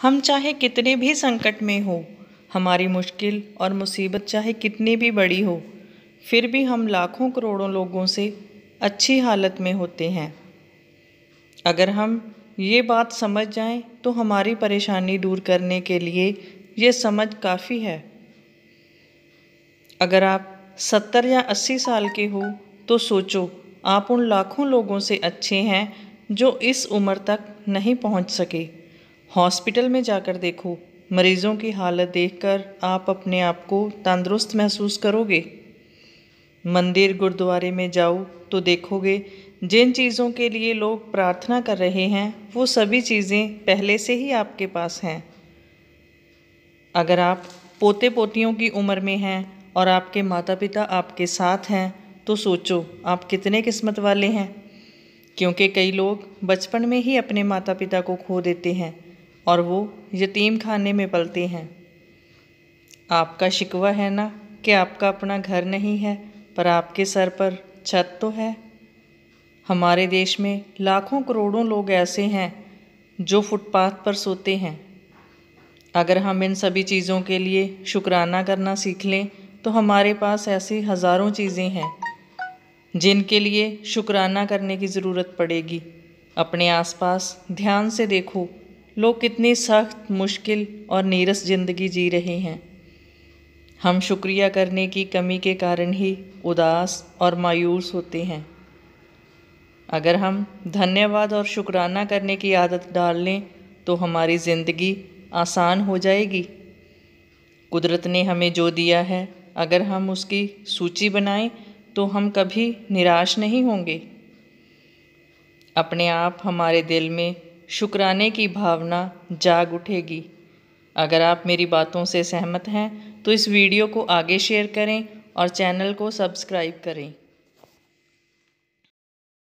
हम चाहे कितने भी संकट में हो, हमारी मुश्किल और मुसीबत चाहे कितनी भी बड़ी हो, फिर भी हम लाखों करोड़ों लोगों से अच्छी हालत में होते हैं। अगर हम ये बात समझ जाएँ तो हमारी परेशानी दूर करने के लिए ये समझ काफ़ी है। अगर आप सत्तर या अस्सी साल के हो तो सोचो, आप उन लाखों लोगों से अच्छे हैं जो इस उम्र तक नहीं पहुँच सके। हॉस्पिटल में जाकर देखो, मरीज़ों की हालत देखकर आप अपने आप को तंदुरुस्त महसूस करोगे? मंदिर गुरुद्वारे में जाओ तो देखोगे, जिन चीज़ों के लिए लोग प्रार्थना कर रहे हैं, वो सभी चीज़ें पहले से ही आपके पास हैं। अगर आप पोते पोतियों की उम्र में हैं और आपके माता पिता आपके साथ हैं तो सोचो, आप कितने किस्मत वाले हैं। क्योंकि कई लोग बचपन में ही अपने माता पिता को खो देते हैं। और वो यतीम खाने में पलते हैं। आपका शिकवा है ना कि आपका अपना घर नहीं है, पर आपके सर पर छत तो है। हमारे देश में लाखों करोड़ों लोग ऐसे हैं जो फुटपाथ पर सोते हैं। अगर हम इन सभी चीज़ों के लिए शुक्राना करना सीख लें तो हमारे पास ऐसी हज़ारों चीज़ें हैं, जिनके लिए शुक्राना करने की ज़रूरत पड़ेगी। अपने आसपास ध्यान से देखो। लोग कितनी सख्त, मुश्किल और नीरस ज़िंदगी जी रहे हैं। हम शुक्रिया करने की कमी के कारण ही उदास और मायूस होते हैं। अगर हम धन्यवाद और शुक्राना करने की आदत डाल लें तो हमारी ज़िंदगी आसान हो जाएगी। कुदरत ने हमें जो दिया है, अगर हम उसकी सूची बनाएँ तो हम कभी निराश नहीं होंगे। अपने आप हमारे दिल में शुक्राने की भावना जाग उठेगी। अगर आप मेरी बातों से सहमत हैं तो इस वीडियो को आगे शेयर करें और चैनल को सब्सक्राइब करें।